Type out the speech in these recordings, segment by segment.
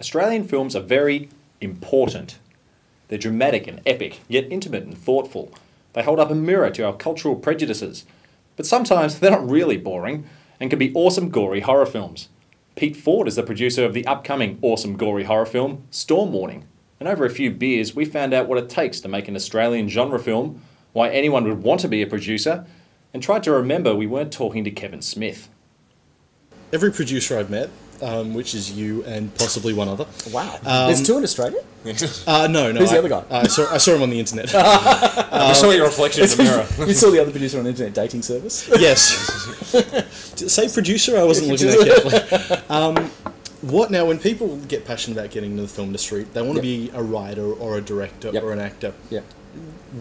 Australian films are very important. They're dramatic and epic, yet intimate and thoughtful. They hold up a mirror to our cultural prejudices. But sometimes they're not really boring and can be awesome, gory horror films. Pete Ford is the producer of the upcoming awesome, gory horror film, Storm Warning. And over a few beers, we found out what it takes to make an Australian genre film, why anyone would want to be a producer, and tried to remember we weren't talking to Kevin Smith. Every producer I've met, um, which is you and possibly one other. Wow. Um, There's two in Australia? Uh, no, no. Who's the I- other guy? I saw, I saw him on the internet. I saw your reflection in the mirror. you saw the other producer on an internet dating service? yes. Did it say producer? I wasn't looking that carefully. Um, what now? When people get passionate about getting into the film industry, they want to Yep. be a writer or a director Yep. or an actor. Yeah.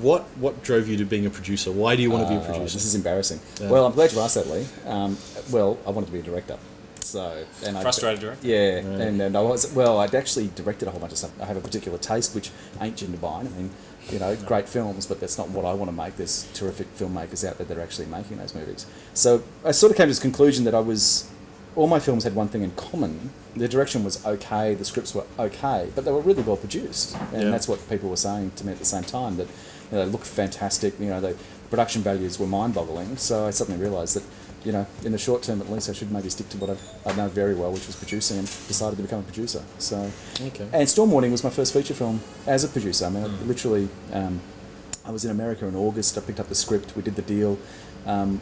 What what drove you to being a producer? Why do you want to be a Oh, producer? this is embarrassing. Yeah. Well, I'm glad you asked that, Lee. Um, well, I wanted to be a director. So, and I, Frustrated director? Yeah, and, and I was well. I'd actually directed a whole bunch of stuff. I have a particular taste, which ain't Jindabyne. I mean, you know, great films, but that's not what I want to make. There's terrific filmmakers out there that are actually making those movies. So I sort of came to this conclusion that I was. All my films had one thing in common. The direction was okay, the scripts were okay, but they were really well produced, and Yeah. that's what people were saying to me at the same time. That you know, they looked fantastic. You know, the production values were mind-boggling. So I suddenly realised that, you know, in the short term at least, I should maybe stick to what I, I know very well, which was producing, and decided to become a producer. So, Okay. and Storm Warning was my first feature film as a producer. I mean, I literally, um, I was in America in August. I picked up the script. We did the deal. Um,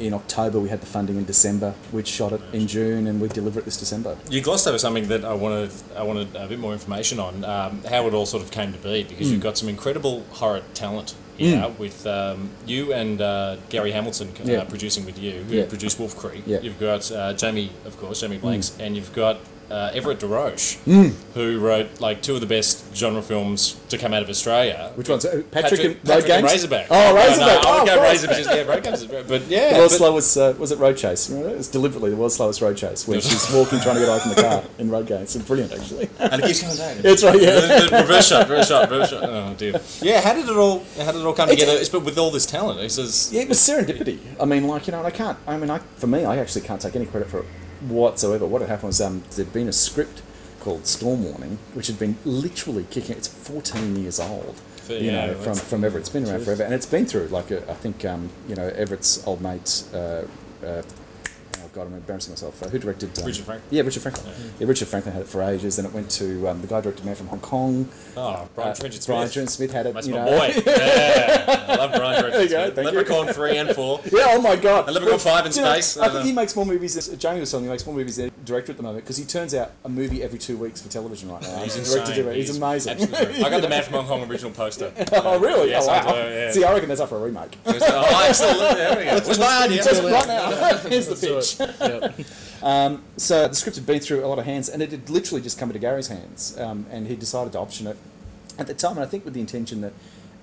in October, we had the funding in December. We'd shot it in June, and we'd deliver it this December. You glossed over something that I wanted. I wanted a bit more information on um, how it all sort of came to be because you've got some incredible horror talent here with um, you and uh, Gary Hamilton uh, Yeah. producing with you, who Yeah. produced Wolf Creek. Yeah. You've got uh, Jamie, of course, Jamie Blanks, and you've got uh, Everett DeRoche, Mm. who wrote like two of the best genre films to come out of Australia. Which one's uh, Patrick, and Road Patrick Games? and Razorback. Oh, No, no, Razorback. I would Oh, go. Razorback. Yeah, Road Games. But yeah, The world's but- slowest uh, was it road chase? It was deliberately the world's slowest road chase when she's walking trying to get away from the car in road games. It's brilliant actually. and it keeps coming down. It's right, yeah. the, the reverse shot, reverse shot, reverse shot. Oh dear. Yeah, how did it all? How did it all come together? It's but with all this talent, he says. Yeah, it was serendipity. I mean, like you know, and I can't. I mean, I for me, I actually can't take any credit for it whatsoever. What had happened was um, there'd been a script called Storm Warning, which had been literally kicking. It's 14 years old. You Yeah, know, from, from Everett. It's been around forever, and it's been through like a, I think um, you know Everett's old mate. Uh, uh, oh God, I'm embarrassing myself. Uh, who directed? Um, Richard Franklin. Yeah, Richard Franklin. Yeah. Richard Franklin had it for ages. Then it went to um, the guy directed Man from Hong Kong. Oh, Brian Uh, Trenchard Brian Trenchard Smith had it. That's you my know. boy. Yeah, I love Brian There you Trenchard go, Smith. thank you. Leprechaun three and four. Yeah, oh my god. And Leprechaun five in you know, space. I think he makes more movies. Than, Jamie was telling me he makes more movies than director at the moment because he turns out a movie every two weeks for television right now. He's insane. director. He's, amazing. Absolutely. I got the Man from Hong Kong original poster. oh really? Yes, oh I do, yeah. See, I reckon that's up for a remake. oh, absolutely. There we go. It my idea. Just right now. Here's the pitch. Um, so the script had been through a lot of hands, and it had literally just come into Gary's hands, um, and he decided to option it at the time. And I think with the intention that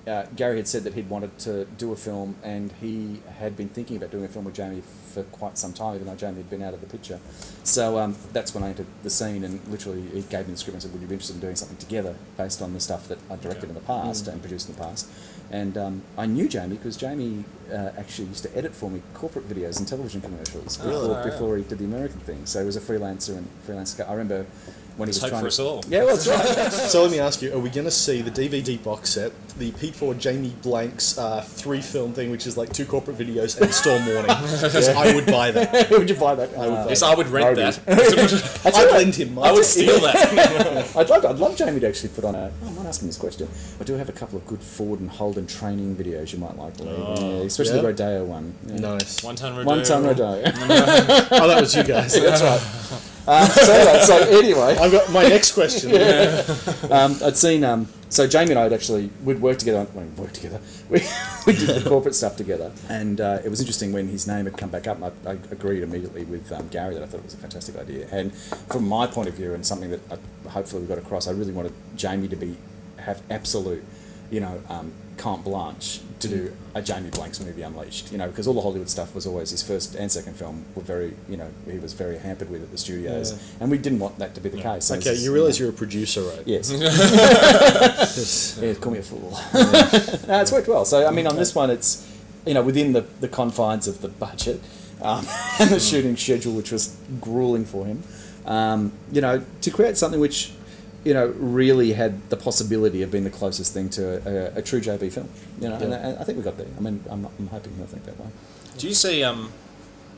uh, Gary had said that he'd wanted to do a film, and he had been thinking about doing a film with Jamie for quite some time, even though Jamie had been out of the picture. So um, that's when I entered the scene, and literally he gave me the script and said, "Would you be interested in doing something together based on the stuff that I directed in the past and produced in the past?" And um, I knew Jamie because Jamie uh, actually used to edit for me corporate videos and television commercials before, Oh, yeah. before he did the American thing. So he was a freelancer and freelance guy. I remember when he was hope trying for to. us all. Yeah, well, that's right. So let me ask you: Are we going to see the DVD box set, the Pete Ford, Jamie Blanks uh, three film thing, which is like two corporate videos and Storm Warning? Because I would buy that. would you buy that? I would Uh, buy Yes, I would rent Maybe. that. I'd lend him. I would steal that. I'd love, I'd love Jamie to actually put on a. Oh, I'm not asking this question. I do have a couple of good Ford and Holden training videos you might like, Lee. yeah, especially Yeah? the Rodeo one. Yeah. Nice. One ton One ton Rodeo. Oh, that was you guys. That's right. Um, so, anyway, so anyway, I've got my next question. um, I'd seen. Um, so Jamie and I had actually we'd worked together. Well, we worked together. We, we did the corporate stuff together, and uh, it was interesting when his name had come back up. I, I agreed immediately with um, Gary that I thought it was a fantastic idea, and from my point of view, and something that I, hopefully we got across, I really wanted Jamie to be have absolute, you know, um, carte blanche to do a Jamie Blanks movie Unleashed. You know, because all the Hollywood stuff was always his first and second film were very, you know, he was very hampered with at the studios, Yeah. and we didn't want that to be the case. So Okay, you realise you're a producer, right? Yes. Yes. Yeah, call me a fool. no, it's worked well. So I mean, on this one, it's you know within the, the confines of the budget, um, and the shooting schedule, which was grueling for him. Um, you know, to create something which, you know, really had the possibility of being the closest thing to a, a true JB film. You know, and, and I think we got there. I mean, I'm, I'm hoping he'll think that way. Do you see um,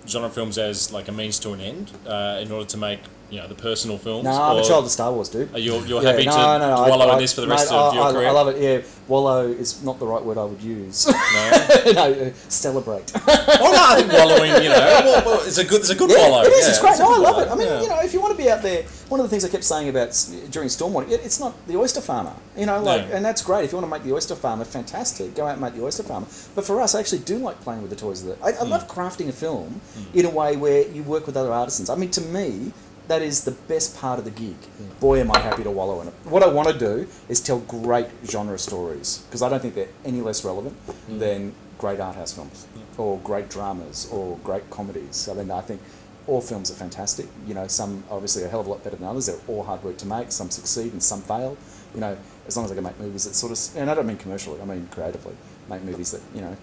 genre films as like a means to an end uh, in order to make you know the personal films? No, I'm a child of Star Wars, dude. Are you you're Yeah, happy no, to no, no, wallow I- in this for the mate, rest I, of your I, career? I love it. Yeah, wallow is not the right word I would use. No? no, celebrate. oh no, I think wallowing. You know, well, well, it's a good. It's a good Yeah, wallow. it is. yeah, it's great. a No, I love wallow, it. I mean, yeah. you know, if you want to be out there, one of the things I kept saying about during Storm Warning, it, it's not the oyster farmer. You know, like, and that's great. If you want to make the oyster farmer, fantastic. Go out and make the oyster farmer. But for us, I actually do like playing with the toys. Of the, I, I Hmm. love crafting a film in a way where you work with other artisans. I mean, to me. That is the best part of the gig. Boy, am I happy to wallow in it. What I want to do is tell great genre stories because I don't think they're any less relevant mm. than great art house films or great dramas or great comedies. I mean, I think all films are fantastic. You know, some obviously are a hell of a lot better than others. They're all hard work to make. Some succeed and some fail. You know, as long as I can make movies that sort of, and I don't mean commercially, I mean creatively, make movies that you know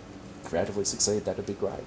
creatively succeed. That'd be great.